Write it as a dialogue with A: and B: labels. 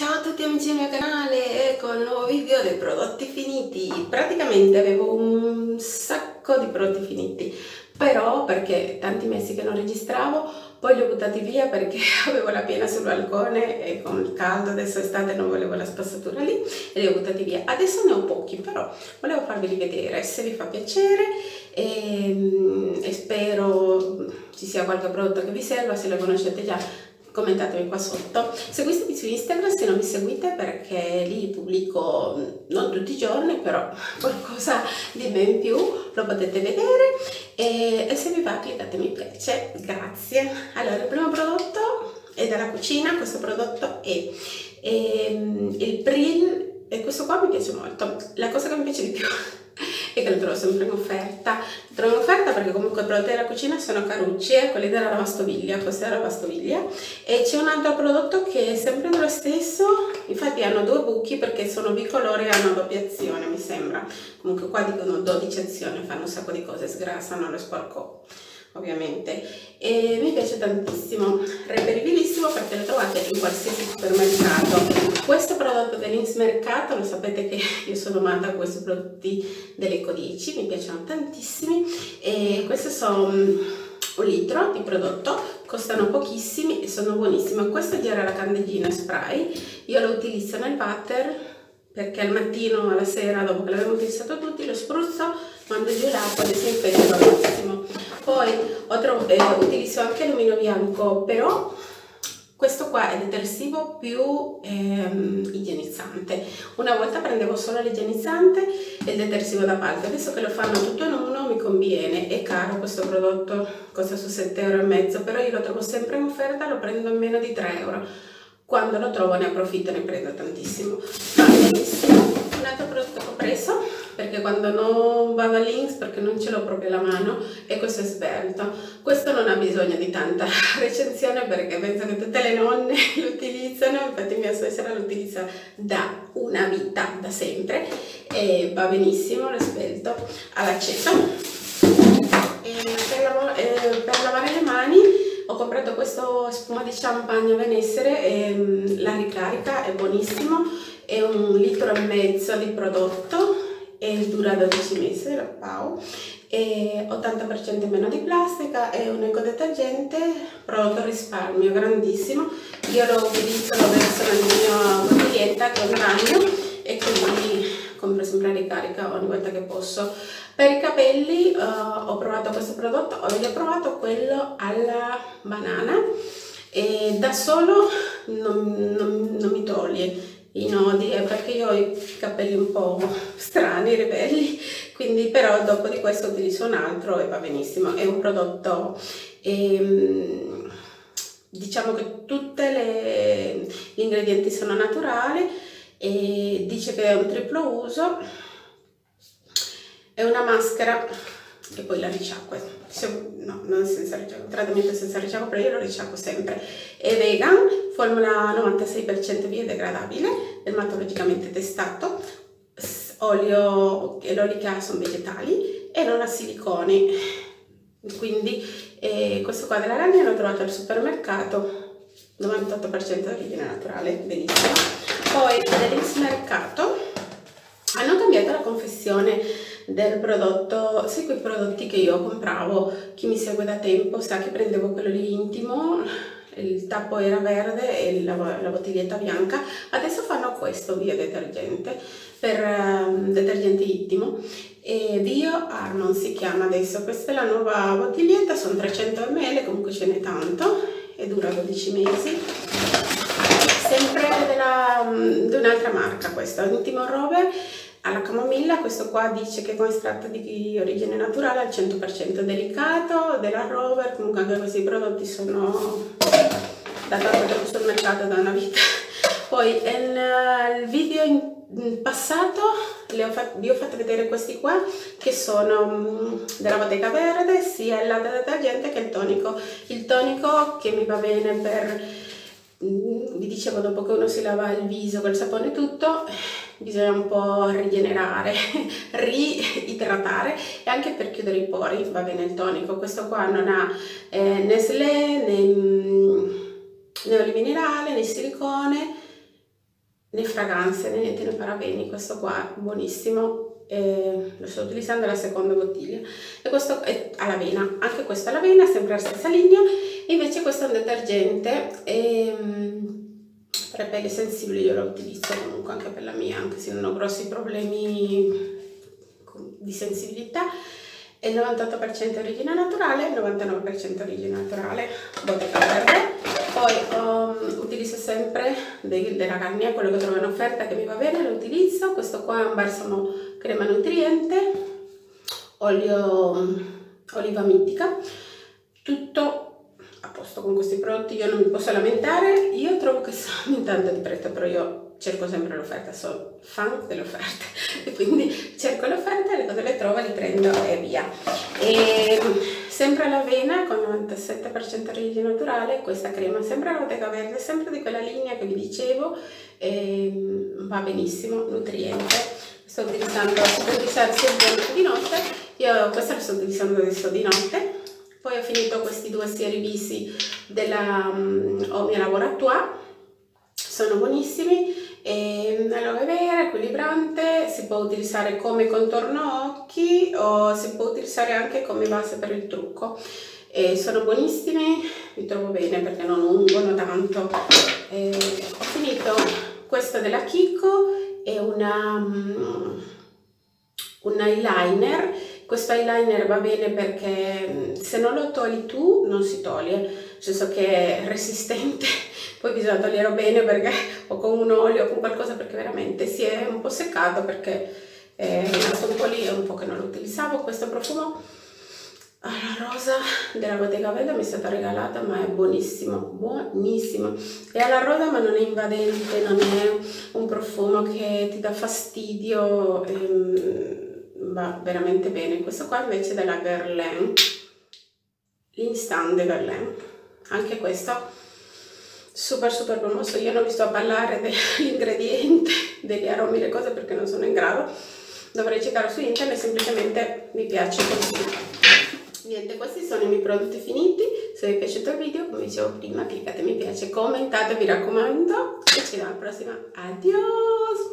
A: Ciao a tutti amici del mio canale, ecco il nuovo video dei prodotti finiti. Praticamente avevo un sacco di prodotti finiti, però perché tanti mesi che non registravo, poi li ho buttati via perché avevo la piena sul balcone e con il caldo, adesso estate non volevo la spazzatura lì e li ho buttati via. Adesso ne ho pochi, però volevo farveli vedere se vi fa piacere e, ehm, e spero ci sia qualche prodotto che vi serva, se lo conoscete già commentatemi qua sotto. Seguitemi su Instagram se non mi seguite perché lì pubblico non tutti i giorni, però qualcosa di ben più lo potete vedere e, e se vi va cliccate mi piace, grazie. Allora, il primo prodotto è dalla cucina, questo prodotto è, è il Brill e questo qua mi piace molto. La cosa che mi piace di più e che lo trovo sempre in offerta. Lo trovo in offerta perché comunque i prodotti della cucina sono carucci, eh, quelli della lavastoviglie, questa è la lavastoviglie. E c'è un altro prodotto che è sempre dello stesso, infatti hanno due buchi perché sono bicolori e hanno doppia azione, mi sembra. Comunque qua dicono 12 azioni, fanno un sacco di cose, sgrassano, le sporco ovviamente. E mi piace tantissimo reperibilissimo perché lo trovate in qualsiasi supermercato. Questo prodotto dell'Ins Mercato lo sapete che io sono amata a questi prodotti dell'Eco 10 mi piacciono tantissimi. E questi sono un litro di prodotto costano pochissimi e sono buonissimi questo era la candelina spray. Io lo utilizzo nel butter perché al mattino alla sera dopo che l'abbiamo utilizzato tutti lo spruzzo mando giù l'acqua disinfetto poi eh, utilizzo anche l'umino bianco però questo qua è detersivo più ehm, igienizzante. Una volta prendevo solo l'igienizzante e il detersivo da parte. Adesso che lo fanno tutto in uno mi conviene è caro questo prodotto costa su 7,5 euro però io lo trovo sempre in offerta lo prendo a meno di 3 euro. Quando lo trovo ne approfitto ne prendo tantissimo. Va benissimo un altro prodotto che ho preso perché quando non vado all'Inks perché non ce l'ho proprio alla mano e questo è svelto questo non ha bisogno di tanta recensione perché penso che tutte le nonne lo utilizzano. Infatti mia suocera lo utilizza da una vita da sempre e va benissimo lo svelto. All'aceto per, eh, per lavare le mani ho comprato questo spuma di champagne a benessere e ehm, la ricarica è buonissimo. È un litro e mezzo di prodotto e dura 12 mesi la Pau e 80% meno di plastica è un ecodetergente prodotto risparmio grandissimo. Io lo utilizzo lo verso nel mio bottiglietta che ragno e quindi compro sempre la ricarica ogni volta che posso. Per i capelli uh, ho provato questo prodotto ho provato quello alla banana e da solo non, non, non mi toglie i nodi è perché io ho i capelli un po' strani, ribelli, quindi però dopo di questo utilizzo un altro e va benissimo. È un prodotto, ehm, diciamo che tutti gli ingredienti sono naturali e dice che è un triplo uso. È una maschera che poi la risciacquo, no, non senza risciacquo, trattamento senza risciacquo, però io lo risciacquo sempre. È vegan, formula 96% biodegradabile, dermatologicamente testato, olio e ha sono vegetali e non ha siliconi. Quindi eh, questo qua della Garnier l'ho trovato al supermercato, 98% d'origine naturale, benissimo. Poi dell'X Mercato hanno cambiato la confezione del prodotto, sai quei prodotti che io compravo, chi mi segue da tempo sa che prendevo quello lì intimo, il tappo era verde e la, la bottiglietta bianca, adesso fanno questo via detergente per um, detergente intimo e Bio Armon si chiama adesso, questa è la nuova bottiglietta, sono 300 ml, comunque ce n'è tanto e dura 12 mesi. Sempre di un'altra marca questa, Intimo Rover alla camomilla, questo qua dice che con estratto di origine naturale al 100% delicato, della Rover, comunque anche questi prodotti sono da tanto sul mercato da una vita. Poi nel video in passato ho vi ho fatto vedere questi qua che sono mm, della Bottega Verde, sia il latte detergente che il tonico. Il tonico che mi va bene per Mm, vi dicevo dopo che uno si lava il viso col sapone e tutto bisogna un po' rigenerare riidratare e anche per chiudere i pori va bene il tonico. Questo qua non ha eh, né slè né, mm, né olio minerale né silicone né fragranze né niente né parabeni. Questo qua è buonissimo eh, lo sto utilizzando la seconda bottiglia. E questo è all'avena. Anche questo è all'avena sempre la stessa linea. Invece questo è un detergente ehm, per pelle sensibili io lo utilizzo comunque anche per la mia anche se non ho grossi problemi di sensibilità. È il 98% origine naturale il 99% origine naturale. Bottega verde. Poi um, utilizzo sempre dei, della Garnier quello che trovo in offerta che mi va bene lo utilizzo. Questo qua è un balsamo crema nutriente olio oliva mitica tutto a posto con questi prodotti io non mi posso lamentare. Io trovo che sta aumentando di prezzo però io cerco sempre l'offerta sono fan delle offerte e quindi cerco l'offerta le cose le trovo le prendo e via. E sempre l'avena con 97% origine naturale questa crema sempre la bottega verde sempre di quella linea che vi dicevo va benissimo nutriente. Sto utilizzando sto utilizzando di di notte io questa la sto utilizzando adesso di notte poi ho finito questi due sieri visi della um, Omia Laboratoire sono buonissimi. E aloe vera equilibrante si può utilizzare come contorno occhi o si può utilizzare anche come base per il trucco. E sono buonissimi mi trovo bene perché non ungono tanto. E ho finito questo della Kiko è una um, un eyeliner questo eyeliner va bene perché se non lo togli tu non si toglie. Nel senso che è resistente poi bisogna toglierlo bene perché o con un olio o con qualcosa perché veramente si è un po' seccato perché è rimasto un po' lì è un po' che non lo utilizzavo. Questo profumo alla rosa della bottega verde mi è stata regalata ma è buonissimo buonissimo. È alla rosa ma non è invadente non è un profumo che ti dà fastidio ehm, va veramente bene. Questo qua invece della Guerlain l'instant de Guerlain anche questo super super promosso. Io non vi sto a parlare dell'ingrediente degli aromi le cose perché non sono in grado. Dovrei cercare su internet semplicemente mi piace così. Niente questi sono i miei prodotti finiti. Se vi è piaciuto il video come dicevo prima cliccate mi piace commentate vi raccomando. E ci vediamo alla prossima. Adios